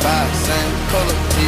five, same color.